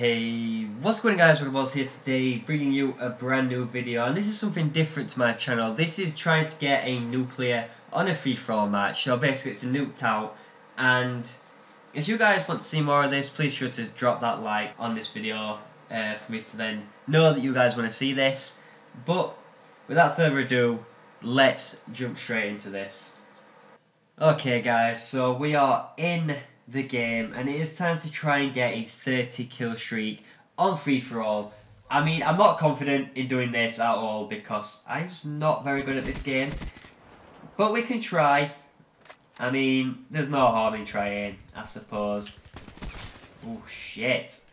Hey, what's going on guys, RocketBallz here today, bringing you a brand new video, and this is something different to my channel. This is trying to get a nuclear on a free-for-all match, so basically it's a nuked out, and if you guys want to see more of this, please sure to drop that like on this video uh, for me to then know that you guys want to see this. But, without further ado, let's jump straight into this. Okay guys, so we are in the game and it is time to try and get a 30 kill streak on free for all. I mean, I'm not confident in doing this at all because I'm just not very good at this game. But we can try. I mean, there's no harm in trying, I suppose. Oh, shit.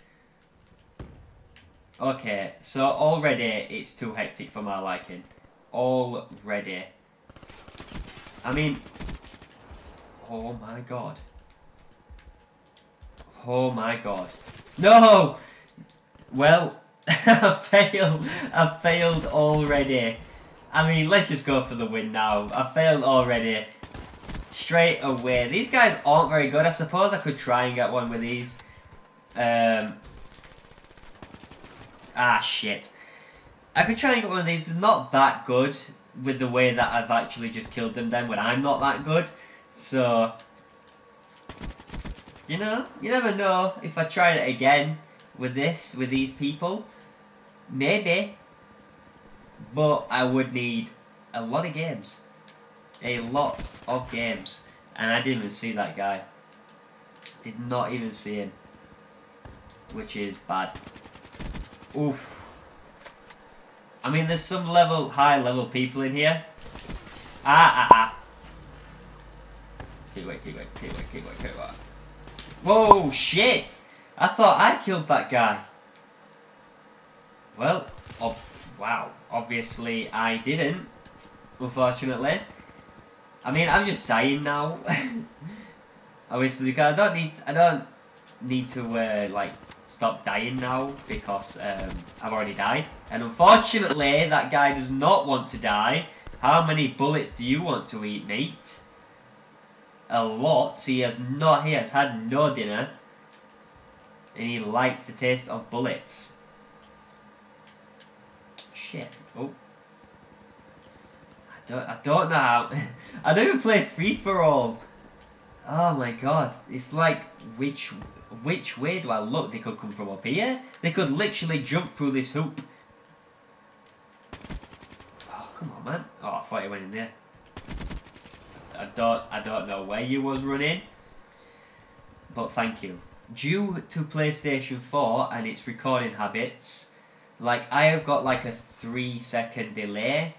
Okay, so already it's too hectic for my liking. Already. I mean, oh my god. Oh my god. No! Well, I failed. I failed already. I mean, let's just go for the win now. I failed already. Straight away. These guys aren't very good. I suppose I could try and get one with these. Um. Ah, shit. I could try and get one of these. They're not that good with the way that I've actually just killed them then when I'm not that good. So, you know, you never know if I tried it again with this, with these people. Maybe. But I would need a lot of games. A lot of games. And I didn't even see that guy. Did not even see him. Which is bad. Oof. I mean, there's some level, high level people in here. Ah, ah, ah. Keep away, keep away, keep away, keep away, keep away. Whoa, shit! I thought I killed that guy. Well, oh, wow. Obviously, I didn't. Unfortunately. I mean, I'm just dying now. Obviously, I don't need. I don't need to uh, like stop dying now because um, I've already died. And unfortunately, that guy does not want to die. How many bullets do you want to eat, mate? A lot. He has not. He has had no dinner, and he likes the taste of bullets. Shit. Oh. I don't. I don't know how. I don't even play free for all. Oh my god! It's like which which way do I look? They could come from up here. They could literally jump through this hoop. Oh come on, man! Oh, I thought he went in there. I don't I don't know where you was running, but thank you. Due to PlayStation 4 and its recording habits, like I have got like a three second delay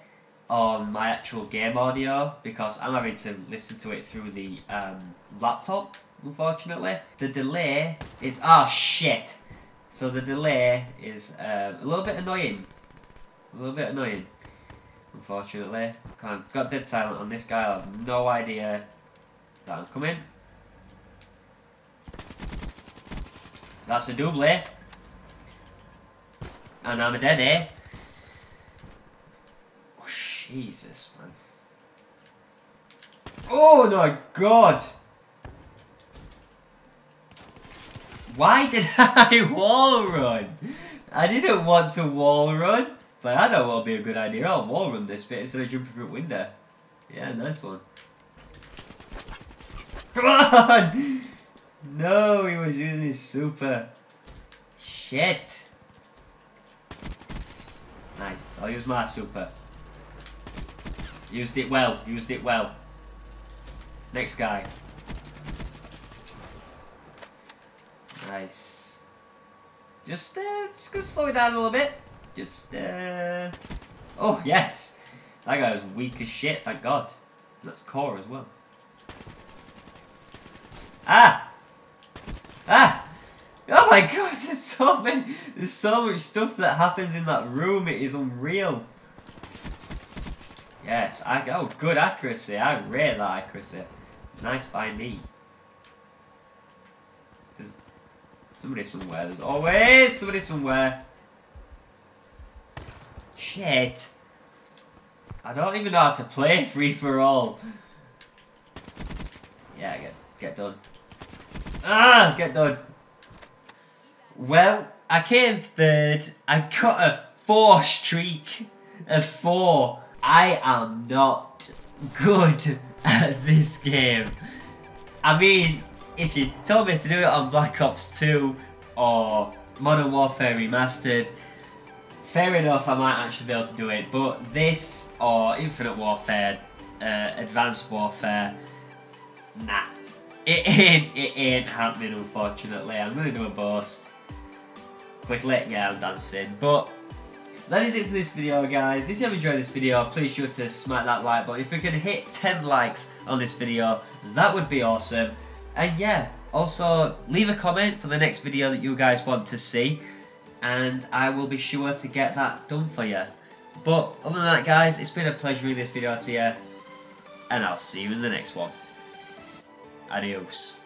on my actual game audio because I'm having to listen to it through the um, laptop. Unfortunately, the delay is ah oh, shit. So the delay is uh, a little bit annoying. A little bit annoying unfortunately. Can't, got dead silent on this guy, I have no idea that I'm coming. That's a double, eh? And I'm a dead, eh? Oh, Jesus, man. Oh my god! Why did I wall run? I didn't want to wall run. It's like, I know what'll be a good idea. I'll wall run this bit instead of jumping through a window. Yeah, nice one. Come on! No, he was using his super. Shit. Nice. I'll use my super. Used it well. Used it well. Next guy. Nice. Just, uh, just gonna slow it down a little bit. Just, uh... Oh, yes! That guy was weak as shit, thank god. That's core as well. Ah! Ah! Oh my god, there's so many, there's so much stuff that happens in that room, it is unreal. Yes, I, oh, good accuracy, I rate that accuracy. Nice by me. There's somebody somewhere, there's always somebody somewhere. Shit. I don't even know how to play free for all. Yeah, get get done. Ah, get done. Well, I came third. I got a four streak. A four. I am not good at this game. I mean, if you told me to do it on Black Ops 2 or Modern Warfare Remastered, fair enough, I might actually be able to do it. But this or Infinite Warfare, uh, Advanced Warfare, nah. It ain't, it ain't happening unfortunately. I'm going to do a boast. Quickly, yeah, I'm dancing. But that is it for this video guys. If you have enjoyed this video, please sure to smack that like button. If we can hit 10 likes on this video, that would be awesome. And yeah, also leave a comment for the next video that you guys want to see. And I will be sure to get that done for you. But other than that guys, it's been a pleasure doing this video to you. And I'll see you in the next one. Adios.